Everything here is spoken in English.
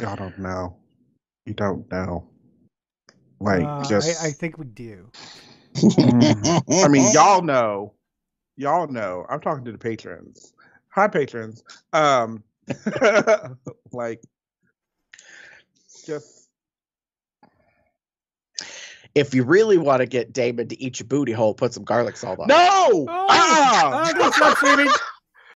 I don't know. You don't know. Like Uh, just I, I think we do. Mm-hmm. I mean, y'all know. Y'all know. I'm talking to the patrons. Hi, patrons. Um, like, just If you really want to get Damon to eat your booty hole, put some garlic salt on. no. Oh, ah! oh, that's not.